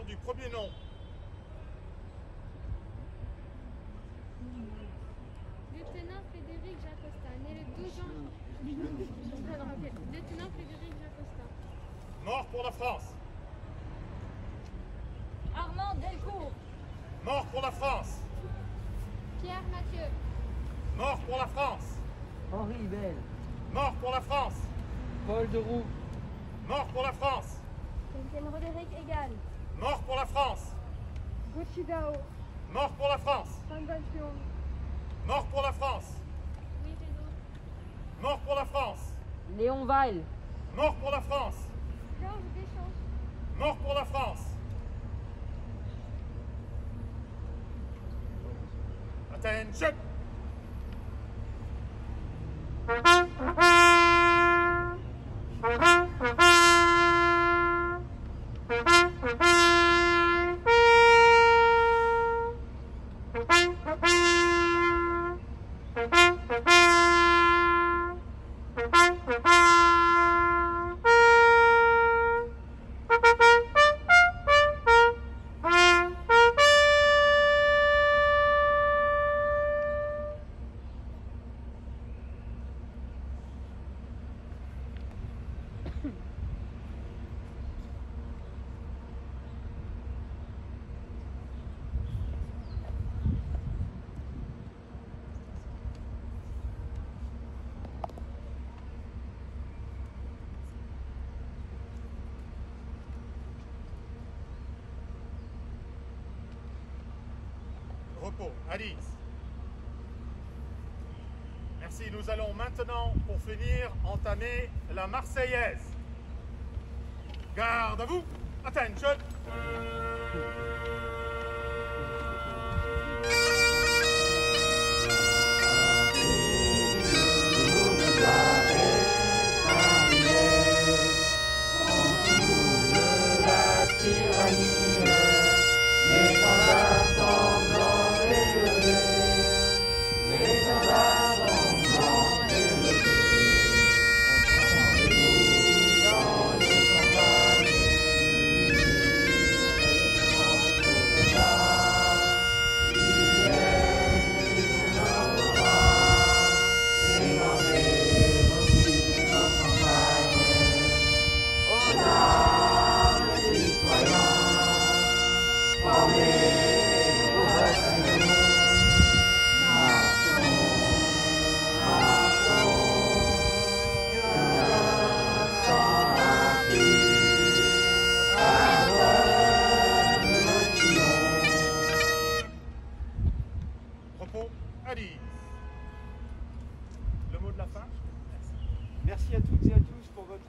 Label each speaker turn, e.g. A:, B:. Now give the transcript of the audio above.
A: Lecture du premier nom.
B: Lieutenant Frédéric Jacosta, né le 12 janvier. Lieutenant Frédéric Jacosta.
A: Mort pour la France.
C: Armand Delcourt.
A: Mort pour la France.
B: Pierre Mathieu.
A: Mort pour la France.
D: Henri Bell,
A: Mort pour la France.
D: Paul de Roux,
A: Mort pour la France.
B: Capitaine Roderick Egal.
A: Mort pour la France.
B: Gucci Dao.
A: Mort pour la France.
B: Sambation.
A: Mort pour la France.
B: Louis Rénaud.
A: Mort pour la France.
D: Léon
C: Weil,
A: Mort pour la France.
B: Georges Deschamps.
A: Mort pour la France. Attention. Alice. Merci. Nous allons maintenant, pour finir, entamer la Marseillaise. Garde à vous. Attention. Dupont, Alice. Le mot de la fin?
D: Merci à toutes et à tous pour votre...